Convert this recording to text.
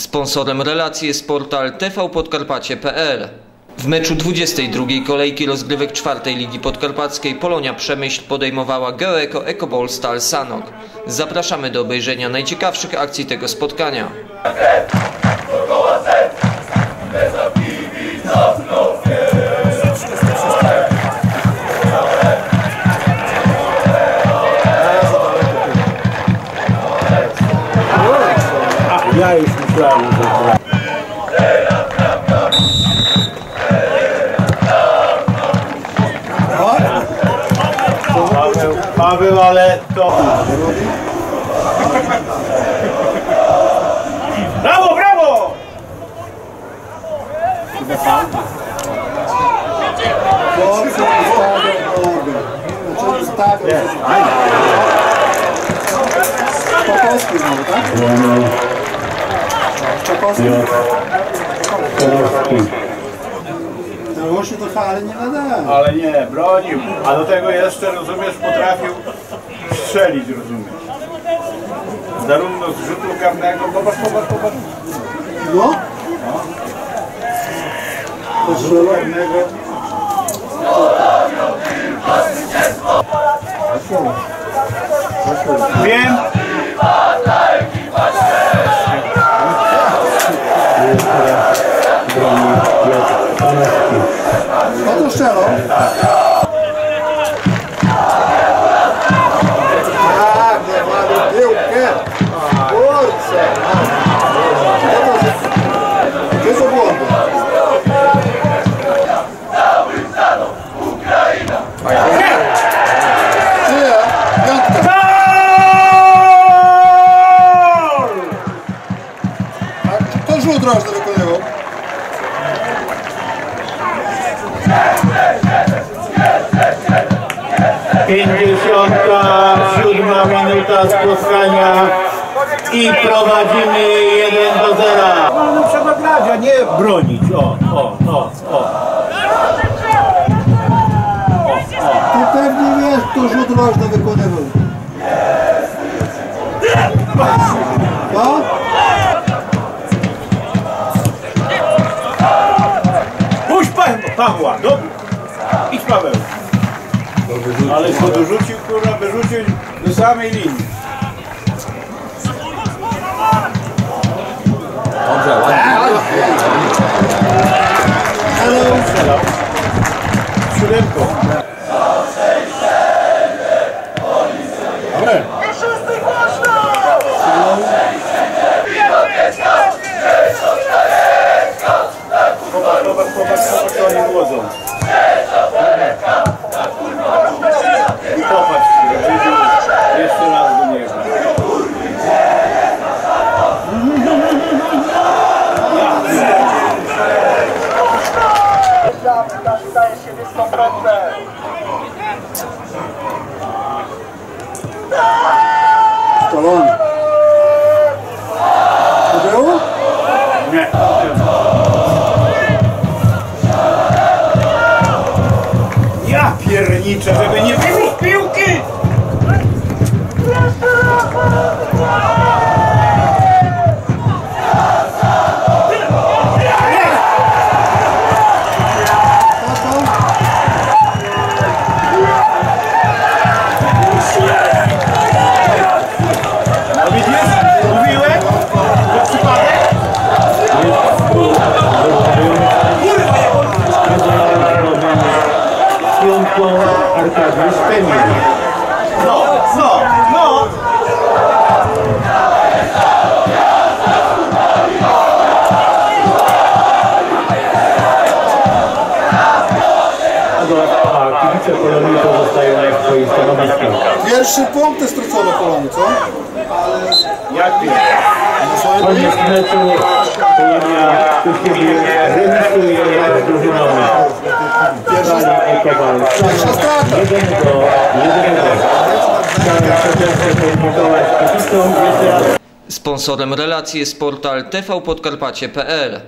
Sponsorem relacji jest portal tvpodkarpacie.pl. W meczu 22 kolejki rozgrywek czwartej Ligi Podkarpackiej Polonia Przemyśl podejmowała Geoeko Ecoball Stal Sanok. Zapraszamy do obejrzenia najciekawszych akcji tego spotkania. Że Paweł, Paweł, ale to... Brawo, brawo! Chłopcy ustawią nogę. Znaczy ustawią. Czapowski znowu, tak? Czapowski. No właśnie to fali nie nadaje. Ale nie, bronił. A do tego jeszcze, rozumiesz, potrafił strzelić, rozumiesz. Zarówno z rzutu karnego, popatrz, popatrz, popatrz. No? To Z rzutu karnego. Wiem. Граждане 57 minuta spotkania i prowadzimy 1 do 0. No, trzeba grać, a nie bronić. O, o, o, o. To pewnie jest to rzut rożny wykonywał. Co? Puść Pawła, dobrze. Idź Paweł. Ale kto dorzucił, kurwa, wyrzucił do samej linii. Hello. Strzelał. Siódemką. Dobre. Popatrz, popatrz, popatrz, popatrz, co oni głodzą. I popatrz, Żydziu, jeszcze raz do niego. Zdaje się wystąpowę. Stolony. To było? Nie. Ja pierniczę, żeby nie było A kibice Polonii pozostają na swoich stanowiskach. Pierwszy punkt jest stracony Polonii, co? Jak wiesz? Koniec meczu Polonia remisuje z drużyną Stali Ekowal. Pierwsza strata. 1 do 1. Chciałem serdecznie podziękować kibicom jeszcze raz. Sponsorem relacji jest portal tvpodkarpacie.pl.